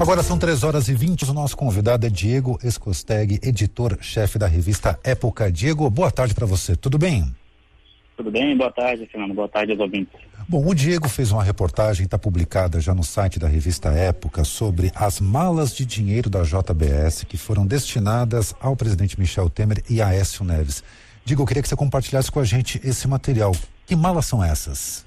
Agora são três horas e vinte. O nosso convidado é Diego Escosteg, editor-chefe da revista Época. Diego, boa tarde para você. Tudo bem? Tudo bem? Boa tarde, Fernando. Boa tarde aos ouvintes. Bom, o Diego fez uma reportagem, está publicada já no site da revista Época, sobre as malas de dinheiro da JBS que foram destinadas ao presidente Michel Temer e a Aécio Neves. Diego, eu queria que você compartilhasse com a gente esse material. Que malas são essas?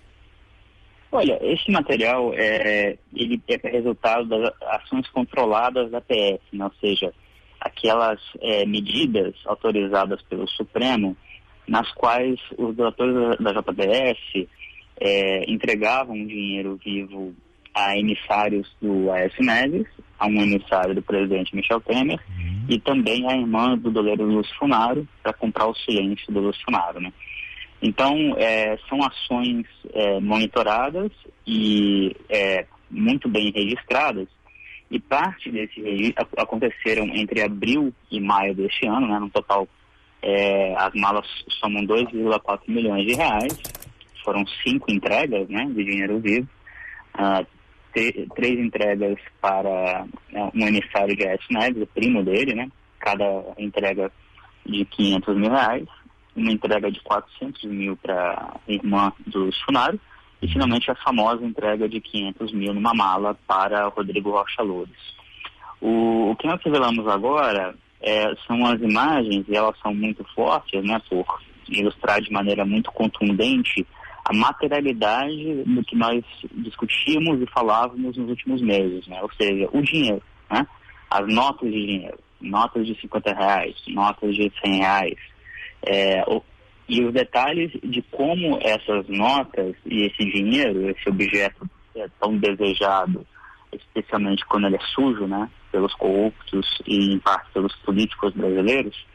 Olha, esse material é, ele é resultado das ações controladas da PF, né? ou seja, aquelas é, medidas autorizadas pelo Supremo, nas quais os doutores da, da JBS é, entregavam dinheiro vivo a emissários do Aécio Neves, a um emissário do presidente Michel Temer uhum. e também a irmã do doleiro Lúcio Funaro para comprar o silêncio do Lúcio Funaro, né? Então, é, são ações é, monitoradas e é, muito bem registradas. E parte desse aconteceram entre abril e maio deste ano, né? No total, é, as malas somam 2,4 milhões de reais. Foram cinco entregas né, de dinheiro vivo, uh, três entregas para uh, um emissário de Aécio Neves, o primo dele, né, cada entrega de 500 mil reais, uma entrega de 400 mil para a irmã do funcionário e finalmente a famosa entrega de 500 mil numa mala para Rodrigo Rocha Loures. O, o que nós revelamos agora é, são as imagens, e elas são muito fortes, né, por ilustrar de maneira muito contundente a materialidade do que nós discutimos e falávamos nos últimos meses, né? ou seja, o dinheiro, né? as notas de dinheiro, notas de 50 reais, notas de 100 reais, é, o, e os detalhes de como essas notas e esse dinheiro, esse objeto é tão desejado, especialmente quando ele é sujo, né, pelos corruptos e em parte pelos políticos brasileiros,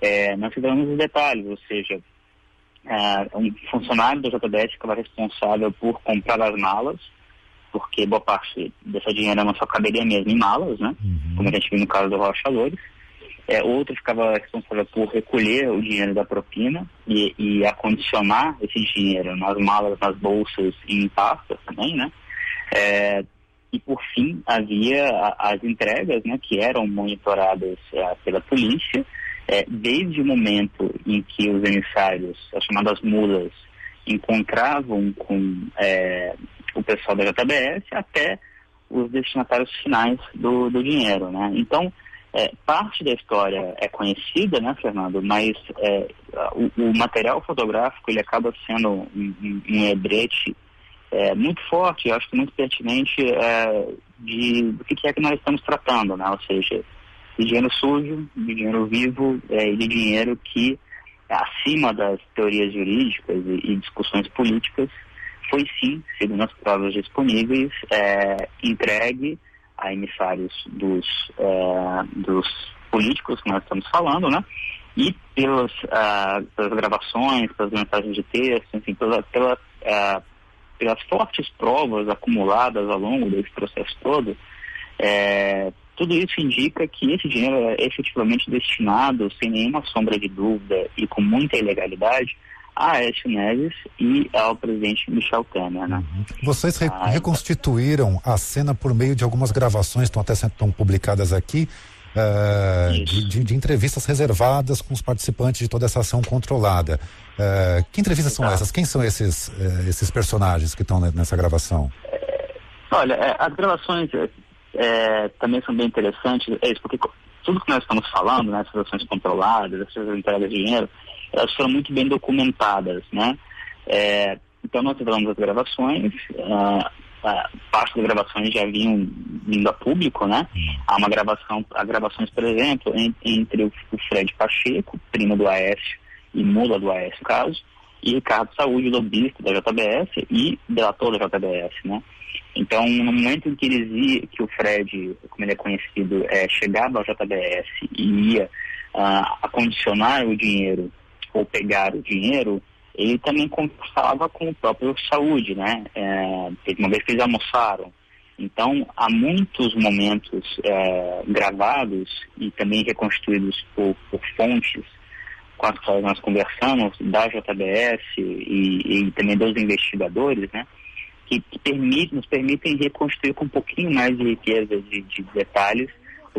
é, nós tivemos os detalhes, ou seja, é, um funcionário da JBS ficava responsável por comprar as malas, porque boa parte dessa dinheiro não só caberia mesmo em malas, né? Uhum. Como a gente viu no caso do Rocha Loures. É, outro ficava responsável por recolher o dinheiro da propina e, e acondicionar esse dinheiro nas malas, nas bolsas e em pastas também, né? É, e por fim havia as entregas, né, que eram monitoradas é, pela polícia é, desde o momento em que os emissários, as chamadas mulas, encontravam com é, o pessoal da JBS até os destinatários finais do, do dinheiro, né? Então, é, parte da história é conhecida, né, Fernando? Mas é, o, o, material fotográfico ele acaba sendo um, um, hebrete é, muito forte, eu acho que muito pertinente é, de do que é que nós estamos tratando, né? Ou seja, de dinheiro sujo, de dinheiro vivo é, e de dinheiro que, acima das teorias jurídicas e, e discussões políticas, foi sim, segundo as provas disponíveis, é, entregue a emissários dos, é, dos políticos que nós estamos falando, né? E pelas, uh, pelas gravações, pelas mensagens de texto, enfim, pela, pela, uh, pelas fortes provas acumuladas ao longo desse processo todo, é, tudo isso indica que esse dinheiro é efetivamente destinado, sem nenhuma sombra de dúvida e com muita ilegalidade, a Aécio Neves e ao presidente Michel Temer. Né? Uhum. Vocês re ah, reconstituíram a cena por meio de algumas gravações, estão até sendo publicadas aqui, uh, de, de, entrevistas reservadas com os participantes de toda essa ação controlada. Uh, que entrevistas Exato. são essas? Quem são esses, uh, esses personagens que estão nessa gravação? Olha, as gravações é, também são bem interessantes, é isso, porque tudo que nós estamos falando, né, essas ações controladas, essas entregas de dinheiro, elas foram muito bem documentadas, né? É, então nós revelamos as gravações, uh, parte das gravações já vinham vindo a público, né? Há uma gravação, há gravações, por exemplo, em, entre o, o, Fred Pacheco, primo do Aécio e mula do Aécio, caso, e Ricardo Saúde, lobista da JBS e delator da JBS, né? Então, no momento em que eles iam, que o Fred, como ele é conhecido, é, chegava ao JBS e ia uh, acondicionar o dinheiro ou pegar o dinheiro, ele também conversava com o próprio Saúde, né? É, uma vez que eles almoçaram. Então, há muitos momentos é, gravados e também reconstruídos por, por, fontes com as quais nós conversamos, da JBS e, e também dos investigadores, né? que, que nos permitem reconstruir com um pouquinho mais de riqueza de, de detalhes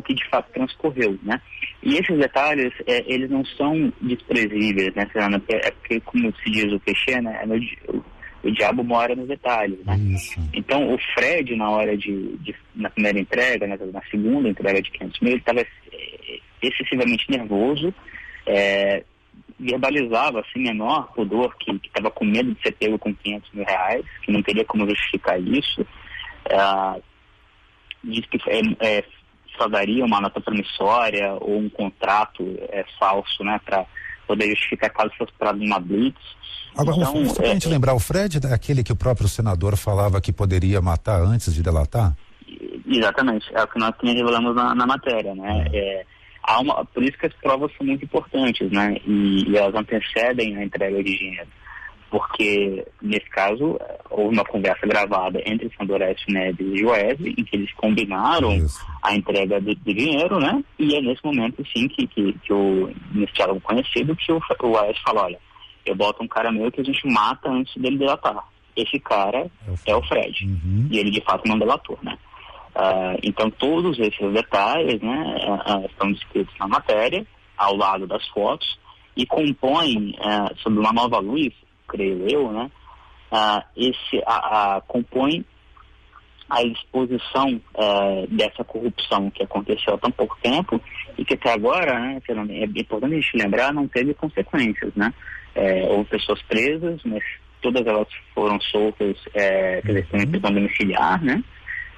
o que de fato transcorreu, né? E esses detalhes, é, eles não são desprezíveis, né, Fernanda? É porque, como se diz o clichê, né? É no, o, o, diabo mora nos detalhes, né? Isso. Então, o Fred, na hora de, de na primeira entrega, na, na, segunda entrega de 500 mil, ele estava é, excessivamente nervoso, é, verbalizava, assim, menor pudor, que estava com medo de ser pego com 500 mil reais, que não teria como justificar isso. É, diz que é, é, só daria uma nota promissória ou um contrato é, falso, né, para poder justificar caso fosse para uma blitz. Agora, então, só para a gente é, lembrar, o Fred é aquele que o próprio senador falava que poderia matar antes de delatar? Exatamente, é o que nós revelamos na, na matéria, né? É. é há uma, por isso que as provas são muito importantes, né? E, e elas antecedem a entrega de dinheiro porque, nesse caso, houve uma conversa gravada entre Sandorestes Neves e Wesley, em que eles combinaram Isso. a entrega do, do, dinheiro, né? E é nesse momento, sim, que, que, que o, nesse diálogo conhecido, que o, o fala, olha, eu boto um cara meu que a gente mata antes dele delatar. Esse cara é o Fred. Uhum. E ele, de fato, não delatou, né? Uh, então, todos esses detalhes né, uh, estão descritos na matéria, ao lado das fotos, e compõem, uh, sob uma nova luz, creio eu, né, ah, esse, a, a, compõe a exposição eh, dessa corrupção que aconteceu há tão pouco tempo e que até agora, né, é importante a gente lembrar, não teve consequências, né? É, houve pessoas presas, mas todas elas foram soltas, é, quer dizer, em prisão domiciliar, né?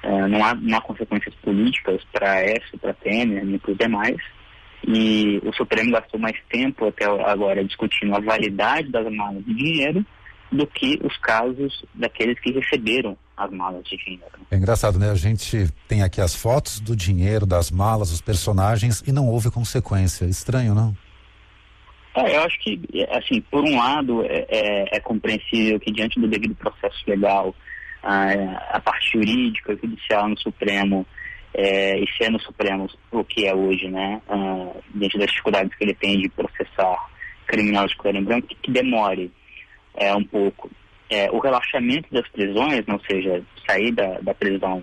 É, não, há, não há consequências políticas para essa, para Temer, nem para os demais. E o Supremo gastou mais tempo até agora discutindo a validade das malas de dinheiro do que os casos daqueles que receberam as malas de dinheiro. É engraçado, né? A gente tem aqui as fotos do dinheiro, das malas, os personagens e não houve consequência. Estranho, não? É, eu acho que, assim, por um lado, é, é, é compreensível que diante do devido processo legal, a, a parte jurídica, judicial no Supremo é, e ser no Supremo o que é hoje, né, uh, diante das dificuldades que ele tem de processar criminal de cor em branco, que, que demore é, um pouco. É, o relaxamento das prisões, ou seja, sair da, da prisão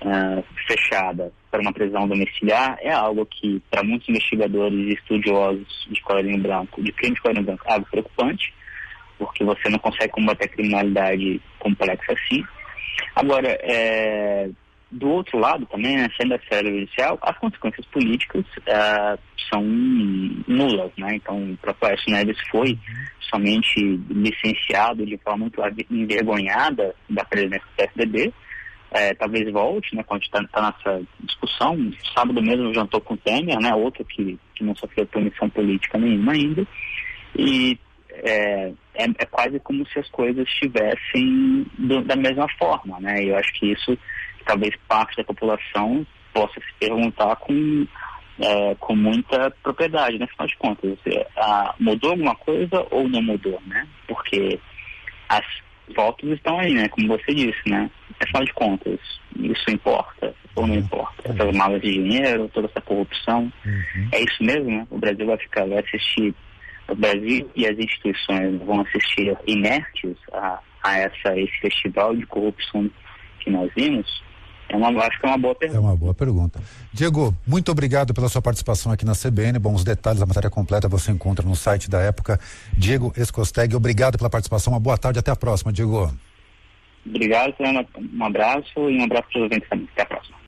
uh, fechada para uma prisão domiciliar, é algo que, para muitos investigadores e estudiosos de colarinho branco, de crime de colarinho branco, é algo preocupante, porque você não consegue combater a criminalidade complexa assim. Agora, é, do outro lado também, né, sendo a esfera judicial, as consequências políticas uh, são nulas, né? Então, o próprio Aécio Neves foi somente licenciado de forma muito envergonhada da presidência do PSDB. É, talvez volte, né, quando está tá nessa discussão. Sábado mesmo jantou com o Temer, né, outro que, que não sofreu punição política nenhuma ainda. E é, é, é, quase como se as coisas estivessem da mesma forma, né? Eu acho que isso talvez parte da população possa se perguntar com, é, com muita propriedade, né? Afinal de contas, a, mudou alguma coisa ou não mudou, né? Porque as fotos estão aí, né? Como você disse, né? Afinal de contas, isso importa ou não uhum. importa? Essas malas de dinheiro, toda essa corrupção, uhum. é isso mesmo, né? O Brasil vai ficar, vai assistir, o Brasil e as instituições vão assistir inertes a, a essa, esse festival de corrupção que nós vimos? É uma, acho que é uma boa pergunta. É uma boa pergunta. Diego, muito obrigado pela sua participação aqui na CBN. Bom, os detalhes da matéria completa você encontra no site da época. Diego Escosteg, obrigado pela participação. Uma boa tarde. Até a próxima, Diego. Obrigado, Um abraço e um abraço para os ouvintes também. Até a próxima.